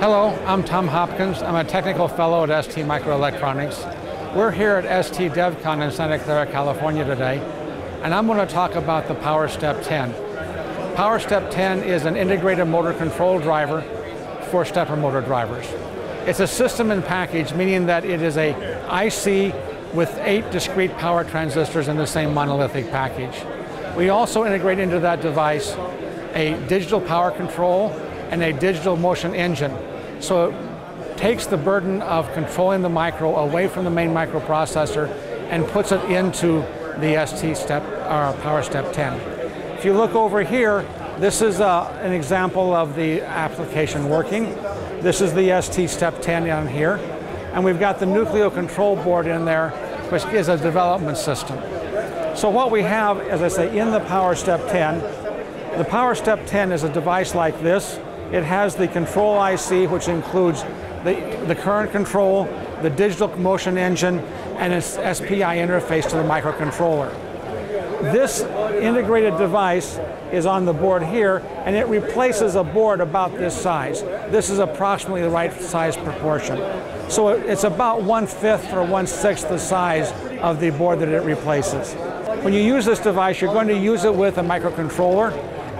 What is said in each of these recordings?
Hello, I'm Tom Hopkins. I'm a technical fellow at ST Microelectronics. We're here at ST DevCon in Santa Clara, California today, and I'm going to talk about the PowerStep 10. PowerStep 10 is an integrated motor control driver for stepper motor drivers. It's a system in package, meaning that it is a IC with eight discrete power transistors in the same monolithic package. We also integrate into that device a digital power control and a digital motion engine. So it takes the burden of controlling the micro away from the main microprocessor and puts it into the ST step or Power Step 10. If you look over here, this is uh, an example of the application working. This is the ST Step 10 down here. And we've got the Nucleo control board in there, which is a development system. So what we have, as I say, in the Power Step 10, the Power Step 10 is a device like this. It has the control IC, which includes the, the current control, the digital motion engine, and its SPI interface to the microcontroller. This integrated device is on the board here, and it replaces a board about this size. This is approximately the right size proportion. So it's about one-fifth or one-sixth the size of the board that it replaces. When you use this device, you're going to use it with a microcontroller,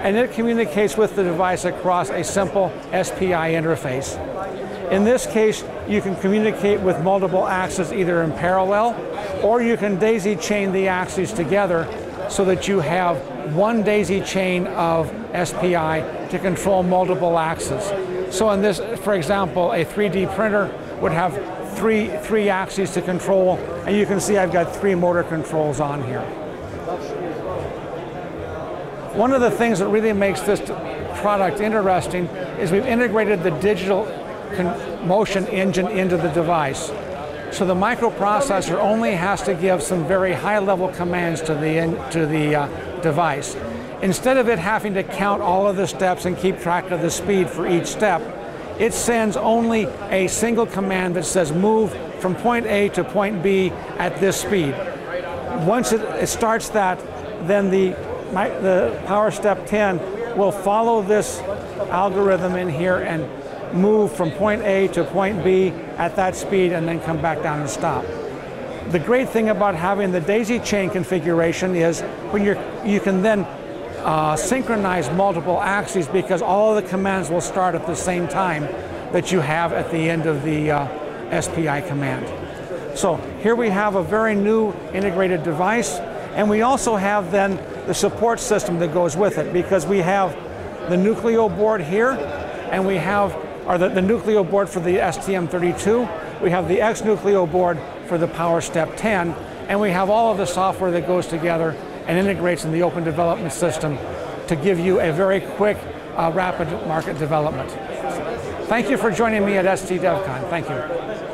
and it communicates with the device across a simple SPI interface. In this case, you can communicate with multiple axes either in parallel, or you can daisy chain the axes together so that you have one daisy chain of SPI to control multiple axes. So in this, for example, a 3D printer would have three, three axes to control, and you can see I've got three motor controls on here. One of the things that really makes this product interesting is we've integrated the digital motion engine into the device. So the microprocessor only has to give some very high level commands to the, to the uh, device. Instead of it having to count all of the steps and keep track of the speed for each step, it sends only a single command that says move from point A to point B at this speed. Once it, it starts that, then the, my, the PowerStep 10 will follow this algorithm in here and move from point A to point B at that speed and then come back down and stop. The great thing about having the daisy chain configuration is when you're, you can then uh, synchronize multiple axes because all the commands will start at the same time that you have at the end of the uh, SPI command. So here we have a very new integrated device and we also have then the support system that goes with it because we have the Nucleo board here and we have are the, the Nucleo board for the STM32. We have the X-Nucleo board for the PowerStep 10, and we have all of the software that goes together and integrates in the open development system to give you a very quick, uh, rapid market development. Thank you for joining me at ST DevCon. Thank you.